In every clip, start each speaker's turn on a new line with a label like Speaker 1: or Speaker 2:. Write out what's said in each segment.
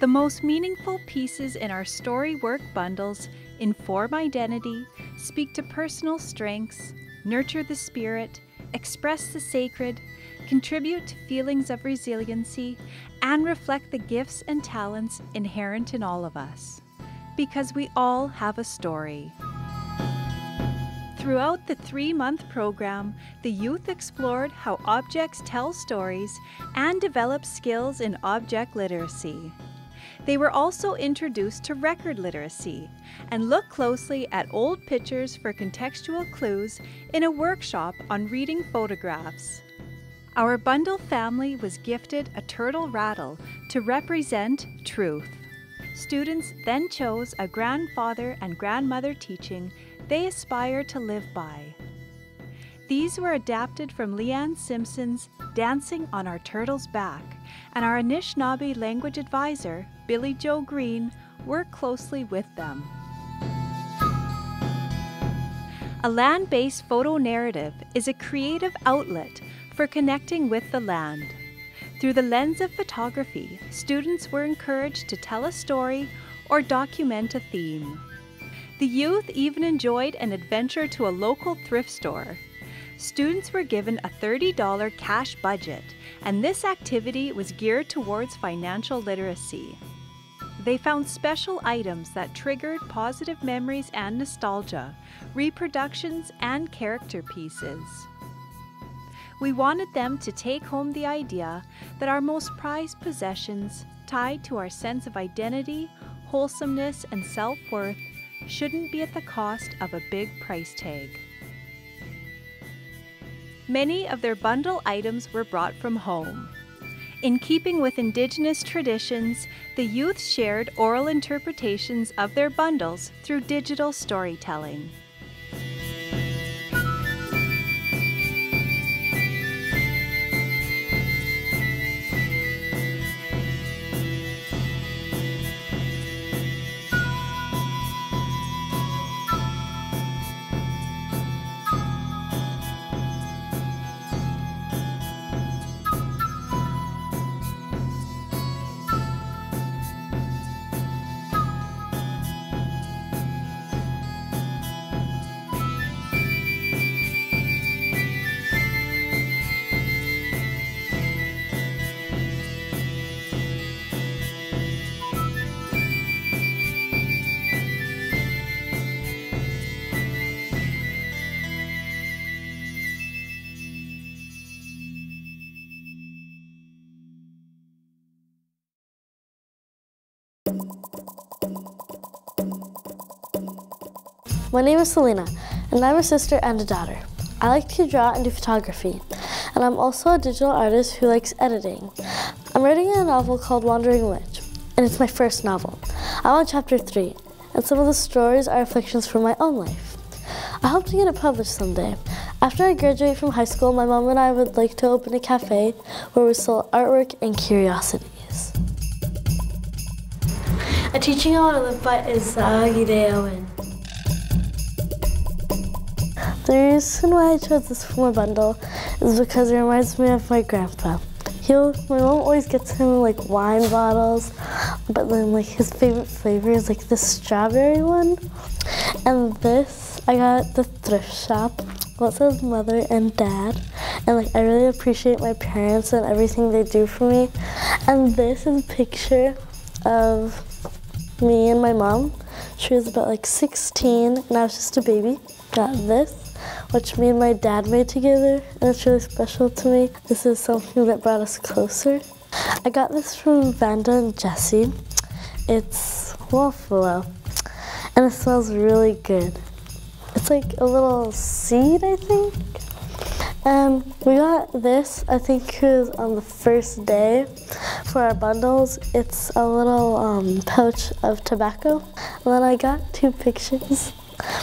Speaker 1: The most meaningful pieces in our story work bundles inform identity, speak to personal strengths, nurture the spirit, express the sacred, contribute to feelings of resiliency, and reflect the gifts and talents inherent in all of us. Because we all have a story. Throughout the three month program, the youth explored how objects tell stories and developed skills in object literacy. They were also introduced to record literacy and looked closely at old pictures for contextual clues in a workshop on reading photographs. Our bundle family was gifted a turtle rattle to represent truth. Students then chose a grandfather and grandmother teaching they aspire to live by. These were adapted from Leanne Simpson's Dancing on Our Turtle's Back, and our Anishinaabe language advisor, Billy Joe Green, worked closely with them. A land based photo narrative is a creative outlet for connecting with the land. Through the lens of photography, students were encouraged to tell a story or document a theme. The youth even enjoyed an adventure to a local thrift store. Students were given a $30 cash budget, and this activity was geared towards financial literacy. They found special items that triggered positive memories and nostalgia, reproductions, and character pieces. We wanted them to take home the idea that our most prized possessions, tied to our sense of identity, wholesomeness, and self worth, shouldn't be at the cost of a big price tag. Many of their bundle items were brought from home. In keeping with Indigenous traditions, the youth shared oral interpretations of their bundles through digital storytelling.
Speaker 2: My name is Selena, and I'm a sister and a daughter. I like to draw and do photography, and I'm also a digital artist who likes editing. I'm writing a novel called Wandering Witch, and it's my first novel. I'm on chapter three, and some of the stories are reflections from my own life. I hope to get it published someday. After I graduate from high school, my mom and I would like to open a cafe where we sell artwork and curiosities. Teaching I want to live by is Zagideo and the reason why I chose this for my bundle is because it reminds me of my grandpa. He'll, my mom always gets him like wine bottles, but then like his favorite flavor is like the strawberry one. And this I got at the thrift shop. It says mother and dad. And like I really appreciate my parents and everything they do for me. And this is a picture of me and my mom. She was about like 16 and I was just a baby. Got this which me and my dad made together, and it's really special to me. This is something that brought us closer. I got this from Vanda and Jesse. It's waffalo, and it smells really good. It's like a little seed, I think. And we got this, I think it was on the first day for our bundles. It's a little um, pouch of tobacco. And then I got two pictures.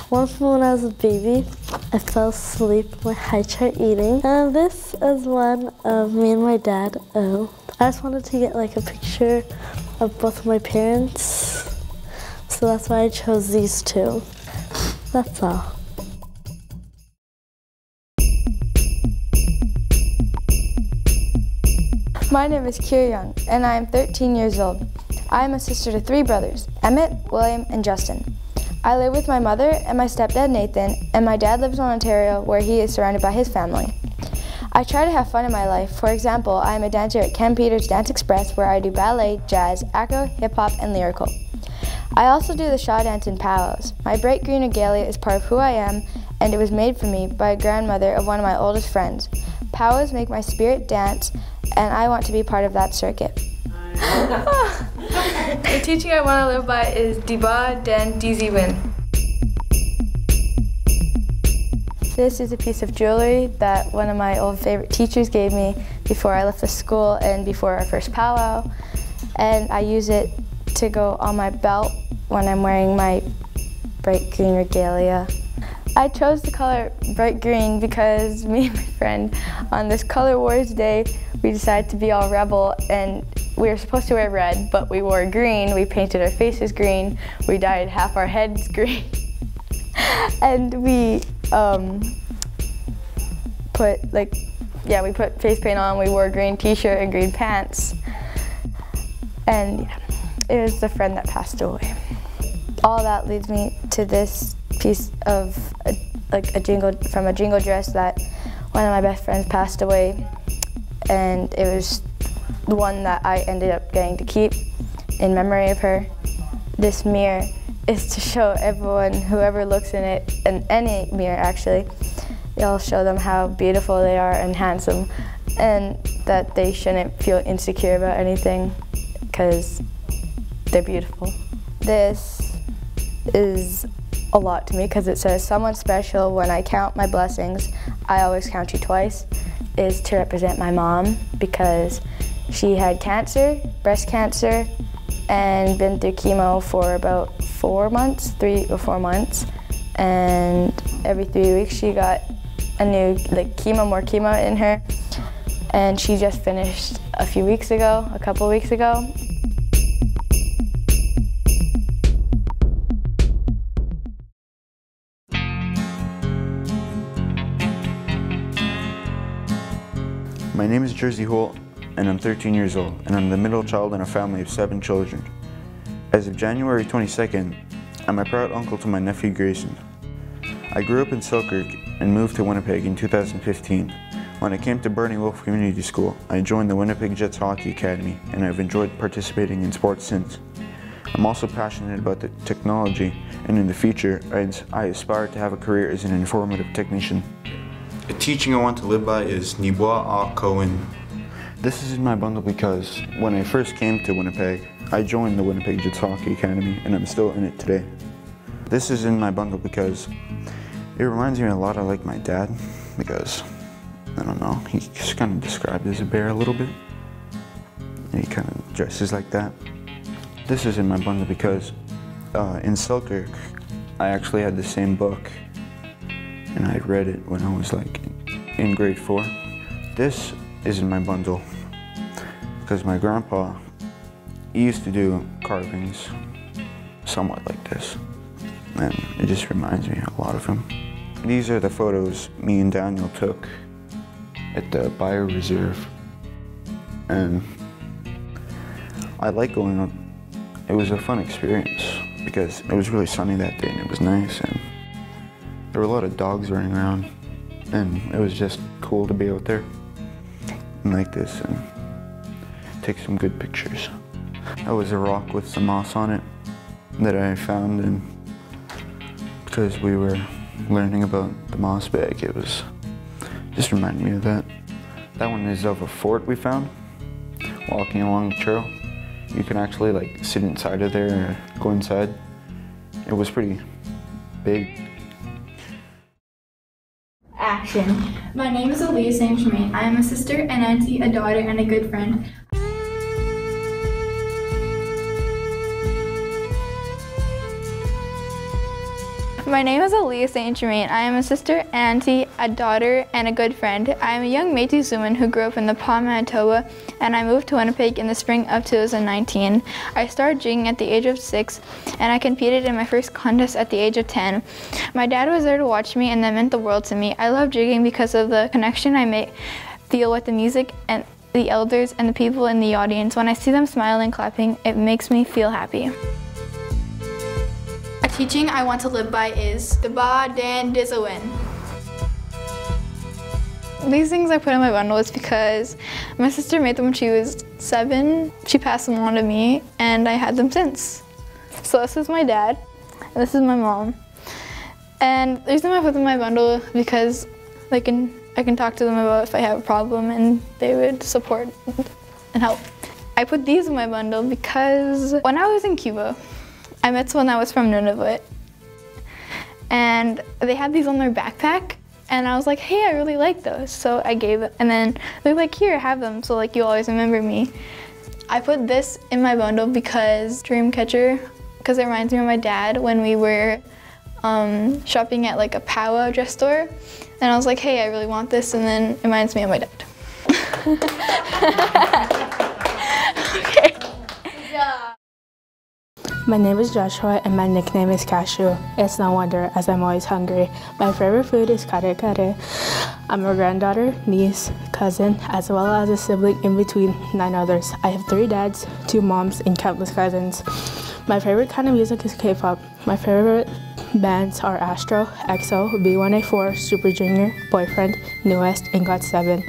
Speaker 2: One from when I was a baby. I fell asleep my high chart eating. And this is one of me and my dad. Oh, I just wanted to get like a picture of both of my parents. So that's why I chose these two. That's all.
Speaker 3: My name is Keira Young, and I am 13 years old. I am a sister to three brothers, Emmett, William, and Justin. I live with my mother and my stepdad Nathan, and my dad lives in Ontario where he is surrounded by his family. I try to have fun in my life. For example, I am a dancer at Ken Peters Dance Express where I do ballet, jazz, acro, hip hop, and lyrical. I also do the shawl dance in powwows. My bright green regalia is part of who I am, and it was made for me by a grandmother of one of my oldest friends. Powwows make my spirit dance, and I want to be part of that circuit.
Speaker 4: the teaching I want to live by is Dabaadendiziwin.
Speaker 3: This is a piece of jewelry that one of my old favorite teachers gave me before I left the school and before our first powwow. And I use it to go on my belt when I'm wearing my bright green regalia. I chose the color bright green because me and my friend on this Color Wars day, we decided to be all rebel and we were supposed to wear red, but we wore green. We painted our faces green. We dyed half our heads green. and we um, put like, yeah, we put face paint on. We wore a green t-shirt and green pants. And yeah, it was the friend that passed away. All that leads me to this piece of a, like a jingle from a jingle dress that one of my best friends passed away, and it was the one that I ended up getting to keep in memory of her. This mirror is to show everyone, whoever looks in it, in any mirror actually, it'll show them how beautiful they are and handsome, and that they shouldn't feel insecure about anything because they're beautiful. This is a lot to me because it says someone special when I count my blessings, I always count you twice, is to represent my mom because she had cancer, breast cancer, and been through chemo for about four months, three or four months. And every three weeks she got a new like chemo, more chemo in her. And she just finished a few weeks ago, a couple weeks ago.
Speaker 5: My name is Jersey Houle, and I'm 13 years old, and I'm the middle child in a family of seven children. As of January 22nd, I'm a proud uncle to my nephew Grayson. I grew up in Selkirk and moved to Winnipeg in 2015. When I came to Bernie Wolfe Community School, I joined the Winnipeg Jets Hockey Academy, and I've enjoyed participating in sports since. I'm also passionate about the technology, and in the future, I aspire to have a career as an informative technician. The teaching I want to live by is Nibwaakaawin. This is in my bundle because when I first came to Winnipeg, I joined the Winnipeg Jets Hockey Academy and I'm still in it today. This is in my bundle because it reminds me a lot of like my dad because, I don't know, he's kind of described as a bear a little bit. He kind of dresses like that. This is in my bundle because uh, in Selkirk, I actually had the same book and I read it when I was like in grade four. This is in my bundle because my grandpa used to do carvings somewhat like this and it just reminds me a lot of him. These are the photos me and Daniel took at the Bio Reserve and I like going up it was a fun experience because it was really sunny that day and it was nice and there were a lot of dogs running around and it was just cool to be out there and like this and take some good pictures. That was a rock with some moss on it that I found and because we were learning about the moss bag it was just reminded me of that. That one is of a fort we found walking along the trail you can actually like sit inside of there or go inside. It was pretty big.
Speaker 6: Action. My name is Aliyah Saint Germain. I am a sister, an auntie, a daughter, and a good friend. My name is Aliyah St. Germain. I am a sister, auntie, a daughter, and a good friend. I am a young Métis woman who grew up in the Pas, Manitoba, and I moved to Winnipeg in the spring of 2019. I started jigging at the age of six, and I competed in my first contest at the age of 10. My dad was there to watch me, and that meant the world to me. I love jigging because of the connection I make, feel with the music, and the elders, and the people in the audience, when I see them smiling and clapping, it makes me feel happy. Teaching I want to live by is Dabaadendiziwin. These things I put in my bundle is because my sister made them when she was seven. She passed them on to me, and I had them since. So this is my dad, and this is my mom. And the reason I put them in my bundle because they can I can talk to them about if I have a problem and they would support and help. I put these in my bundle because when I was in Cuba, I met someone that was from Nunavut and they had these on their backpack and I was like, hey, I really like those. So I gave it and then they're like, here, have them. So like you always remember me. I put this in my bundle because Dreamcatcher, because it reminds me of my dad when we were um, shopping at like a powwow dress store. And I was like, hey, I really want this. And then it reminds me of my dad. okay.
Speaker 7: My name is Joshua and my nickname is Cashew. It's no wonder as I'm always hungry. My favorite food is kare kare. I'm a granddaughter, niece, cousin, as well as a sibling in between nine others. I have three dads, two moms, and countless cousins. My favorite kind of music is K-pop. My favorite bands are Astro, EXO, B1A4, Super Junior, Boyfriend, NU'EST, and GOT7.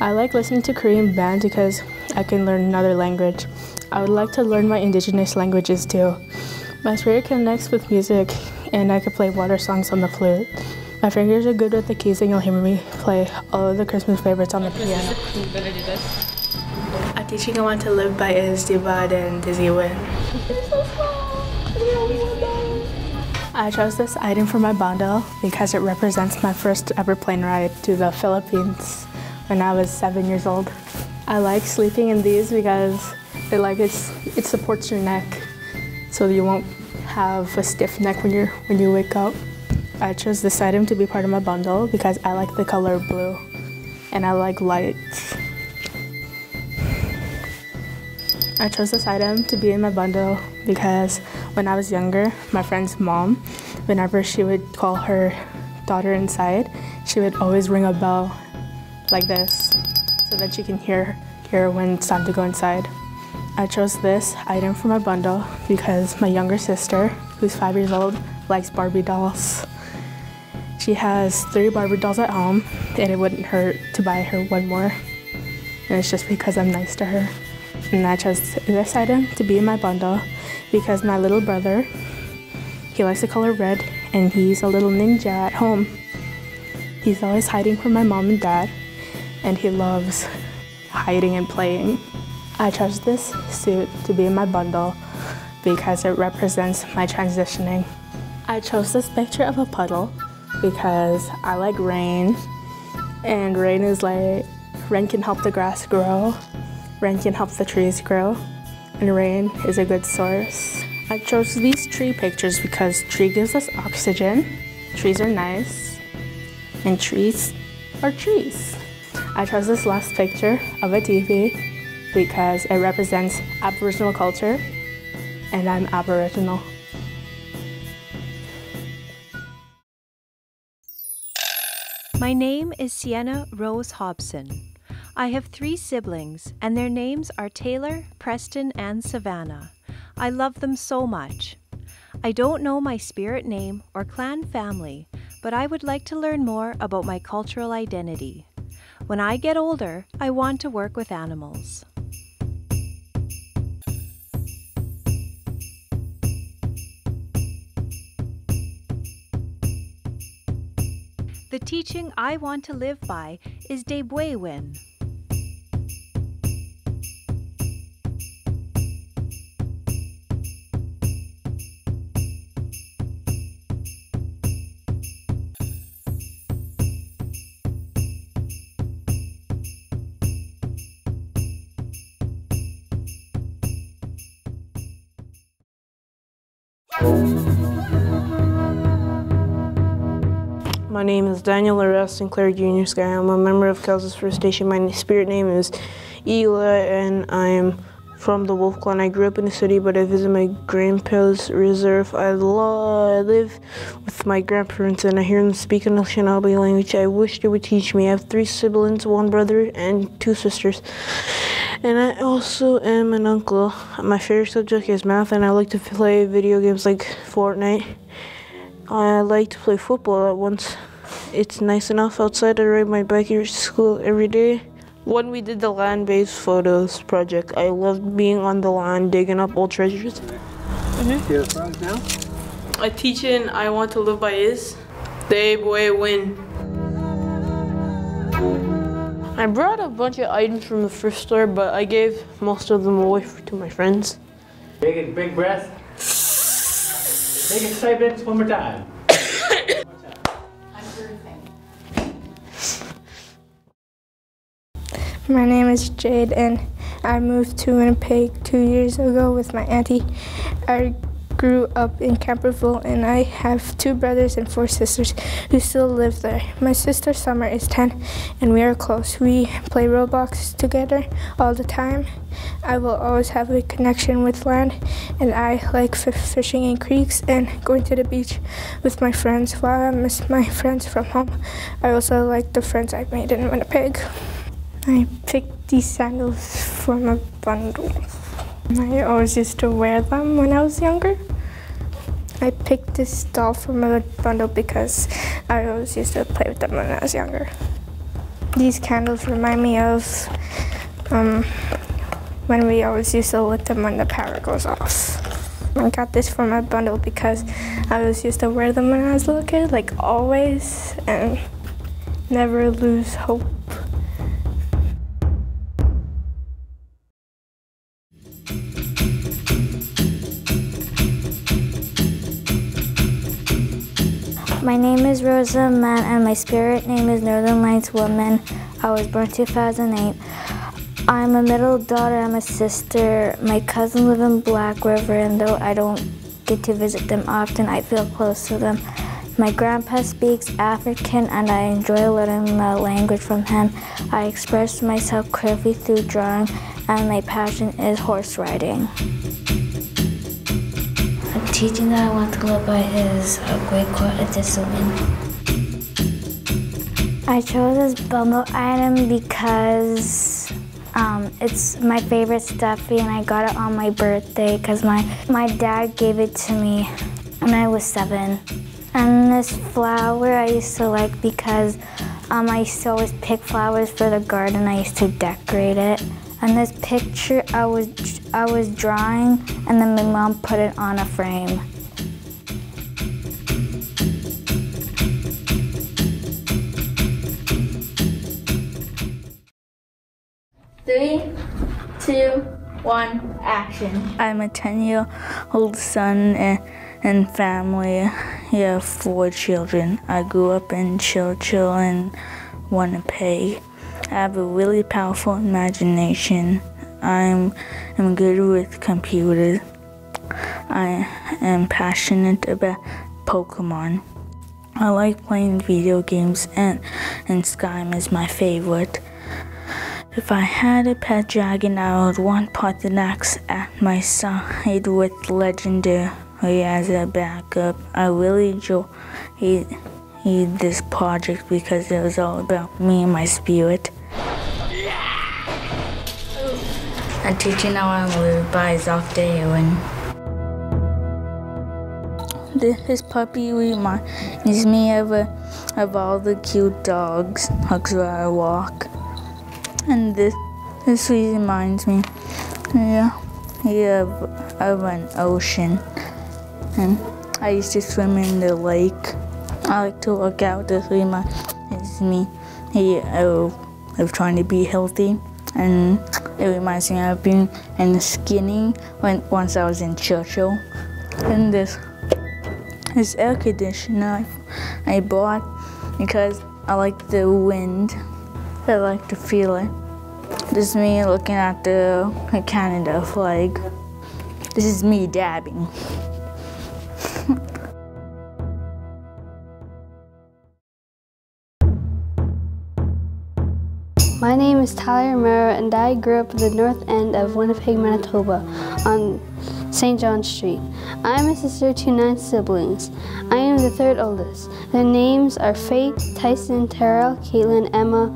Speaker 7: I like listening to Korean bands because I can learn another language. I would like to learn my indigenous languages too. My spirit connects with music and I could play water songs on the flute. My fingers are good with the keys and you'll hear me play all of the Christmas favorites on the piano. A teaching I want to live by is Dabaadendiziwin. I chose this item for my bundle because it represents my first ever plane ride to the Philippines when I was seven years old. I like sleeping in these because it like it's, it supports your neck so you won't have a stiff neck when you're when you wake up. I chose this item to be part of my bundle because I like the color blue and I like lights. I chose this item to be in my bundle because when I was younger, my friend's mom, whenever she would call her daughter inside, she would always ring a bell like this so that she can hear, hear when it's time to go inside. I chose this item for my bundle because my younger sister, who's five years old, likes Barbie dolls. She has three Barbie dolls at home and it wouldn't hurt to buy her one more. And it's just because I'm nice to her. And I chose this item to be in my bundle because my little brother, he likes the color red and he's a little ninja at home. He's always hiding from my mom and dad and he loves hiding and playing. I chose this suit to be in my bundle because it represents my transitioning. I chose this picture of a puddle because I like rain and rain is like, rain can help the grass grow, rain can help the trees grow, and rain is a good source. I chose these tree pictures because tree gives us oxygen, trees are nice, and trees are trees. I chose this last picture of a TV because it represents Aboriginal culture and I'm Aboriginal.
Speaker 1: My name is Sienna Rose Hobson. I have three siblings, and their names are Taylor, Preston, and Savannah. I love them so much. I don't know my spirit name or clan family, but I would like to learn more about my cultural identity. When I get older, I want to work with animals. The teaching I want to live by is Debwewin.
Speaker 8: My name is Daniel Lerat-Sinclair Jr. Sky. I'm a member of Kelsey's First Station. My spirit name is Ela, and I'm from the Wolf Clan. I grew up in the city, but I visit my grandpa's reserve. I, I live with my grandparents and I hear them speak in the Anishinaabe language. I wish they would teach me. I have three siblings, one brother and two sisters. And I also am an uncle. My favorite subject is math, and I like to play video games like Fortnite. I like to play football at once. It's nice enough outside. I ride my bike here to school every day. When we did the land-based photos project, I loved being on the land, digging up old treasures. Mm-hmm. A teaching I want to live by is, Debwewin. I brought a bunch of items from the thrift store, but I gave most of them away to my friends.
Speaker 9: Big, big breath. Big excitement. One more time.
Speaker 10: My name is Jade and I moved to Winnipeg two years ago with my auntie. I grew up in Camperville and I have two brothers and four sisters who still live there. My sister Summer is 10 and we are close. We play Roblox together all the time. I will always have a connection with land and I like fishing in creeks and going to the beach with my friends. While I miss my friends from home, I also like the friends I've made in Winnipeg. I picked these sandals from a bundle. I always used to wear them when I was younger. I picked this doll from a bundle because I always used to play with them when I was younger. These candles remind me of um, when we always used to lit them when the power goes off. I got this from a bundle because I always used to wear them when I was a little kid, like always, and never lose hope.
Speaker 11: My name is Rosa Mann and my spirit name is Northern Lights Woman. I was born 2008. I'm a middle daughter, I'm a sister. My cousins live in Black River and though I don't get to visit them often, I feel close to them. My grandpa speaks African and I enjoy learning the language from him. I express myself clearly through drawing and my passion is horse riding. Teaching that I want to go by is a great quote Adisumin. I chose this bundle item because um, it's my favorite stuffy and I got it on my birthday because my, my dad gave it to me when I was seven. And this flower I used to like because um, I used to always pick flowers for the garden. I used to decorate it. And this picture I was I was drawing and then my mom put it on a frame.
Speaker 6: Three, two, one, action.
Speaker 12: I'm a 10 year old son and, and family. I have four children. I grew up in Churchill and Winnipeg. I have a really powerful imagination. I'm, I'm good with computers. I am passionate about Pokemon. I like playing video games and, and Skyrim is my favorite. If I had a pet dragon, I would want Paarthurnax at my side with Legendary as a backup. I really enjoyed this project because it was all about me and my spirit. A teacher now I'm lived by Zoc Ewan. This puppy reminds me of, of all the cute dogs hugs where I walk. And this this reminds me yeah, yeah of, of an ocean. And I used to swim in the lake. I like to work out. This reminds me yeah, of, of trying to be healthy. And it reminds me of being in skinny when once I was in Churchill. And this this air conditioner I, I bought because I like the wind. I like to feel it. This is me looking at the Canada flag. This is me dabbing.
Speaker 13: My name is Taliah Romero, and I grew up in the north end of Winnipeg, Manitoba, on St. John Street. I am a sister to nine siblings. I am the third oldest. Their names are Faith, Tyson, Terrell, Caitlin, Emma,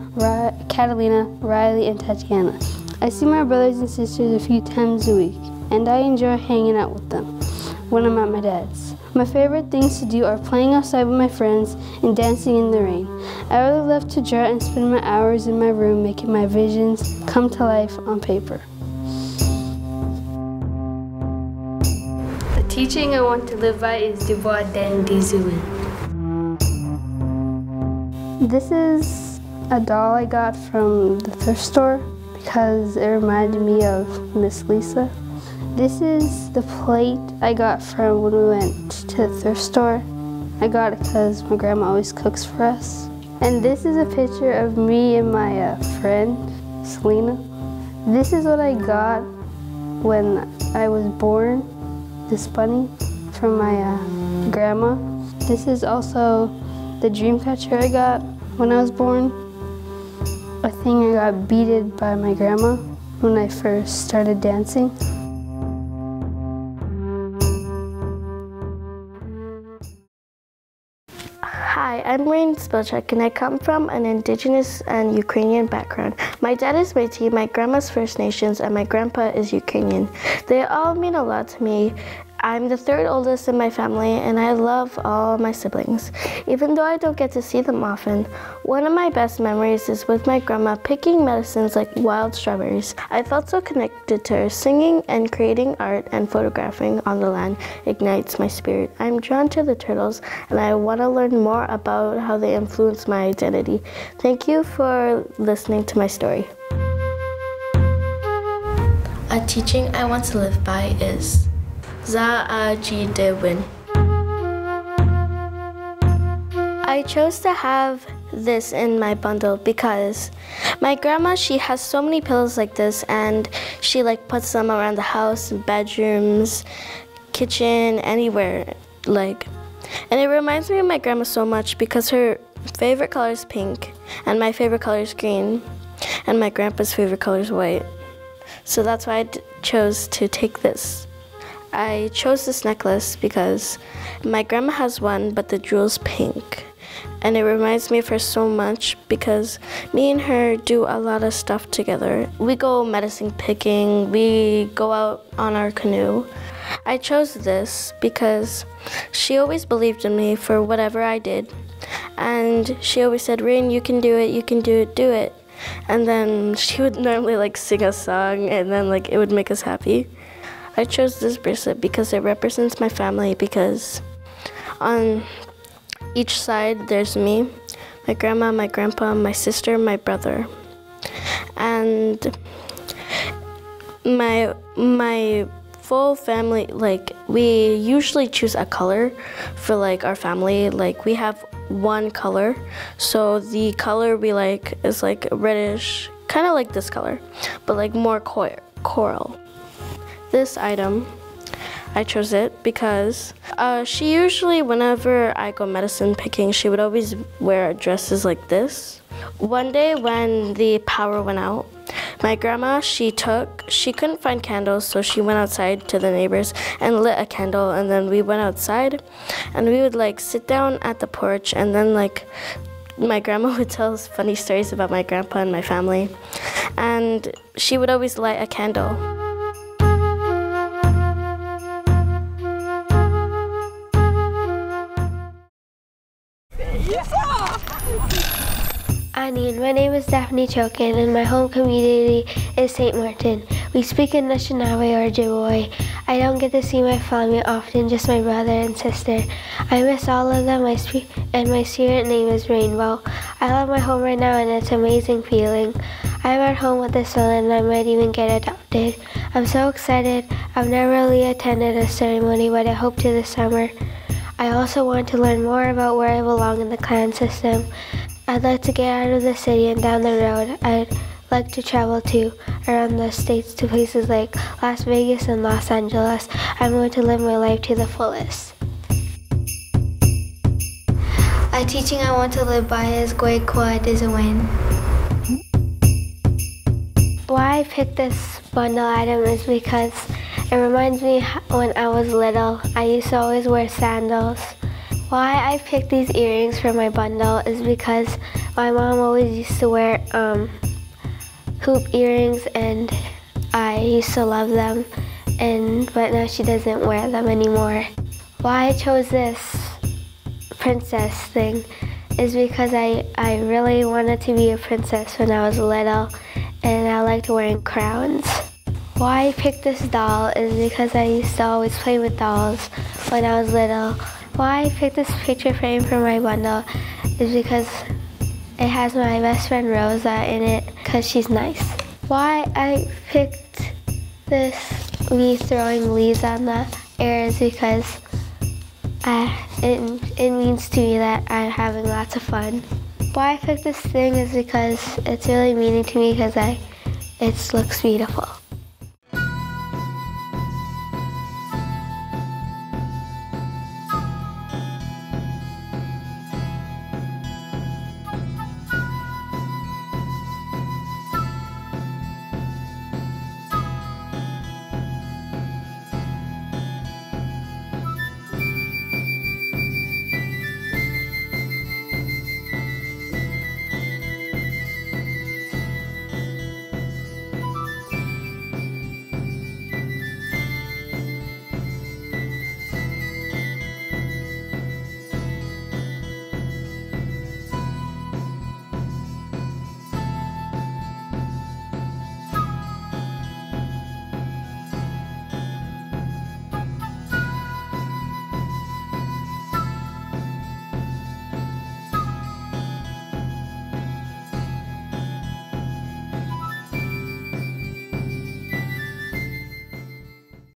Speaker 13: Catalina, Riley, and Tatiana. I see my brothers and sisters a few times a week, and I enjoy hanging out with them when I'm at my dad's. My favorite things to do are playing outside with my friends and dancing in the rain. I really love to draw and spend my hours in my room making my visions come to life on paper.
Speaker 14: The teaching I want to live by is Devoir Den Dizuin.
Speaker 13: This is a doll I got from the thrift store because it reminded me of Miss Lisa. This is the plate I got from when we went to the thrift store. I got it because my grandma always cooks for us. And this is a picture of me and my uh, friend, Selena. This is what I got when I was born, this bunny, from my uh, grandma. This is also the dream catcher I got when I was born. A thing I got beaded by my grandma when I first started dancing.
Speaker 15: I'm Rayne Spilchuk and I come from an indigenous and Ukrainian background. My dad is Métis, my grandma's First Nations, and my grandpa is Ukrainian. They all mean a lot to me. I'm the third oldest in my family and I love all my siblings. Even though I don't get to see them often, one of my best memories is with my grandma picking medicines like wild strawberries. I felt so connected to her. Singing and creating art and photographing on the land ignites my spirit. I'm drawn to the turtles and I want to learn more about how they influence my identity. Thank you for listening to my story.
Speaker 16: A teaching I want to live by is Dewin.
Speaker 15: I chose to have this in my bundle because my grandma she has so many pillows like this and she like puts them around the house bedrooms kitchen anywhere like and it reminds me of my grandma so much because her favorite color is pink and my favorite color is green and my grandpa's favorite color is white so that's why I chose to take this I chose this necklace because my grandma has one, but the jewel's pink. And it reminds me of her so much because me and her do a lot of stuff together. We go medicine picking, we go out on our canoe. I chose this because she always believed in me for whatever I did. And she always said, Rayne, you can do it, you can do it, do it. And then she would normally like sing a song and then like it would make us happy. I chose this bracelet because it represents my family because on each side there's me, my grandma, my grandpa, my sister, my brother. And my my full family like we usually choose a color for like our family. Like we have one color. So the color we like is like reddish kind of like this color but like more cor- coral this item I chose it because uh, she usually, whenever I go medicine picking, she would always wear dresses like this. One day when the power went out, my grandma, she took, she couldn't find candles, so she went outside to the neighbors and lit a candle. And then we went outside and we would like sit down at the porch and then like my grandma would tell us funny stories about my grandpa and my family. And she would always light a candle.
Speaker 17: Aanii, my name is Daphny Choken, and my home community is St. Martin. We speak in Anishinaabe or Ojibwe. I don't get to see my family often, just my brother and sister. I miss all of them, spe- and my spirit name is Rainbow. I love my home right now, and it's an amazing feeling. I'm at home with this one, and I might even get adopted. I'm so excited. I've never really attended a ceremony, but I hope to this summer. I also want to learn more about where I belong in the clan system. I'd like to get out of the city and down the road. I'd like to travel to around the states to places like Las Vegas and Los Angeles. I'm going to live my life to the fullest.
Speaker 14: A teaching I want to live by is Gwayakwaadiziwin.
Speaker 17: Why I picked this bundle item is because it reminds me when I was little, I used to always wear sandals. Why I picked these earrings for my bundle is because my mom always used to wear um, hoop earrings and I used to love them and but now she doesn't wear them anymore. Why I chose this princess thing is because I, I really wanted to be a princess when I was little and I liked wearing crowns. Why I picked this doll is because I used to always play with dolls when I was little. Why I picked this picture frame for my bundle is because it has my best friend Rosa in it because she's nice. Why I picked this me throwing leaves on the air is because I, it, it means to me that I'm having lots of fun. Why I picked this thing is because it's really meaning to me because I, it looks beautiful.